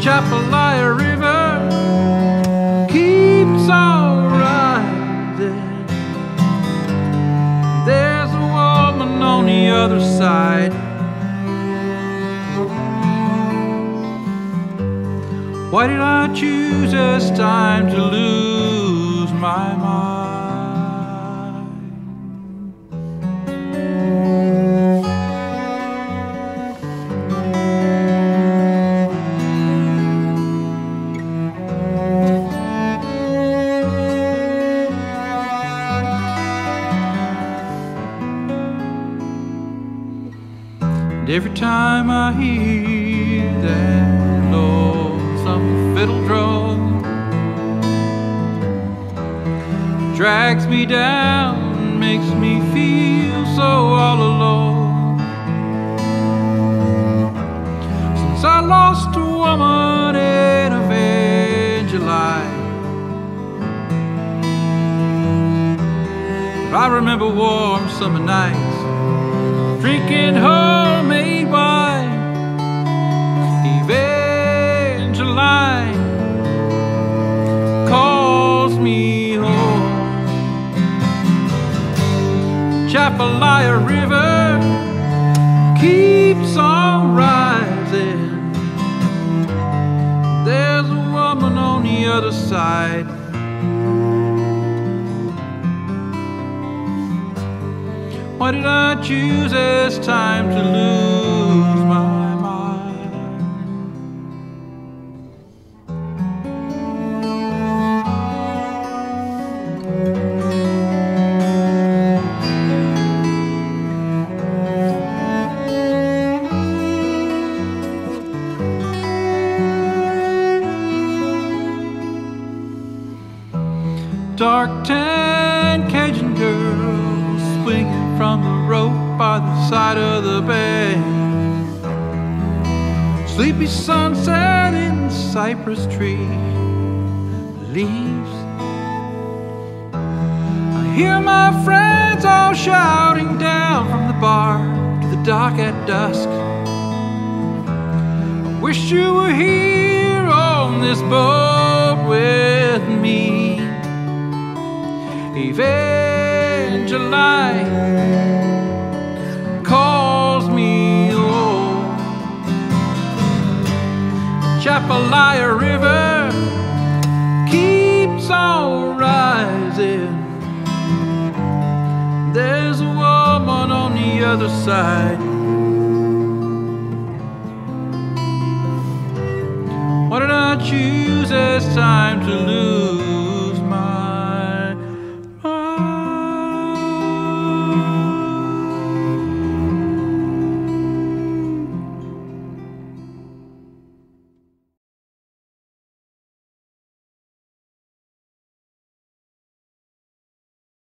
Atchafalaya River keeps on rising. There's a woman on the other side. Why did I choose this time to lose my mind? Every time I hear that lonesome fiddle drum, drags me down, makes me feel so all alone. Since I lost a woman in Evangeline, I remember warm summer nights drinking homemade wine. Evangeline calls me home. Atchafalaya River keeps on rising. There's a woman on the other side. Why did I choose this time to lose my mind? Dark tan Cajun girl from the rope by the side of the bay. Sleepy sunset in the cypress tree leaves. I hear my friends all shouting down from the bar to the dock at dusk. I wish you were here on this boat with me. Evangeline Atchafalaya River keeps on rising. There's a woman on the other side. Why did I choose this time to lose